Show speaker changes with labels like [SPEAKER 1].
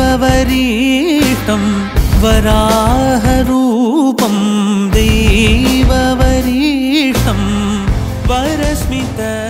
[SPEAKER 1] देववरीठं वराहरूपं देववरीठं वरस्मितवदनम्